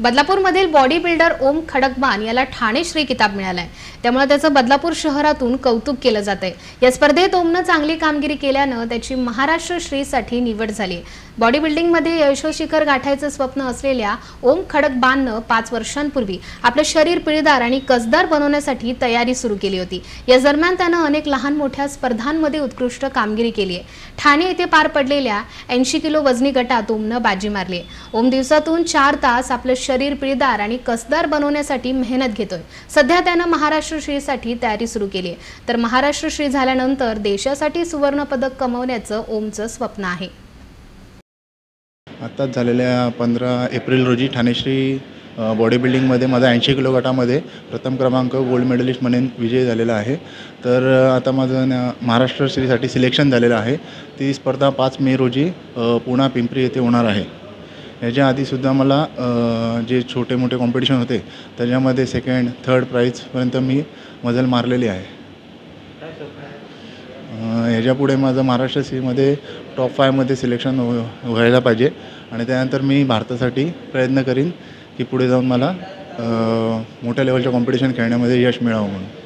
बदलापूरमधील body builder ओम खडकबान याला ठाणे श्री किताब मिळालाय. त्यामुळे त्याचं बदलापूर शहरातून कौतुक केलं जात आहे या स्पर्धेत ओमनं चांगली कामगिरी केल्यानं त्याची महाराष्ट्र श्रीसाठी निवड झाली. बॉडी बिल्डिंगमध्ये यशोशिखर गाठायचं स्वप्न असलेल्या ओम खडकबाननं पाच वर्षांपूर्वी आपलं शरीर पिळदार आणि कसदार बनवण्यासाठी तयारी सुरू केली होती. या दरम्यान त्यानं अनेक लहान मोठ्या स्पर्धांमध्ये उत्कृष्ट कामगिरी केली आहे ठाणे येथे पार पडलेल्या ऐंशी किलो वजनी गटात ओमनं बाजी मारली ओम दिवसातून चार तास आपलं शरीर पिळदार आणि कसदार बनवण्यासाठी मेहनत घेतोय. सध्या त्यानं महाराष्ट्र श्रीसाठी तयारी सुरू केली आहे. तर महाराष्ट्र श्री झाल्यानंतर देशासाठी सुवर्ण पदक कमवण्याचं ओमचं स्वप्न आहे. आत्ताच झालेल्या पंधरा एप्रिल रोजी ठाणेश्री बॉडी बिल्डिंगमध्ये माझा ऐंशी किलो गटामध्ये प्रथम क्रमांक गोल्ड मेडलिस्ट म्हणून विजय झालेला आहे. तर आता माझं महाराष्ट्र श्रीसाठी सिलेक्शन झालेलं आहे. ती स्पर्धा पाच मे रोजी पुणा पिंपरी येथे होणार आहे. याच्या आधीसुद्धा मला जे छोटे मोठे कॉम्पिटिशन होते त्याच्यामध्ये सेकंड थर्ड प्राईजपर्यंत मी मजल मारलेली आहे. ह्याच्यापुढे माझं महाराष्ट्र सीमध्ये टॉप फायमध्ये सिलेक्शन हो व्हायला पाहिजे आणि त्यानंतर मी भारतासाठी प्रयत्न करीन की पुढे जाऊन मला मोठ्या लेवलच्या कॉम्पिटिशन खेळण्यामध्ये यश मिळावं म्हणून.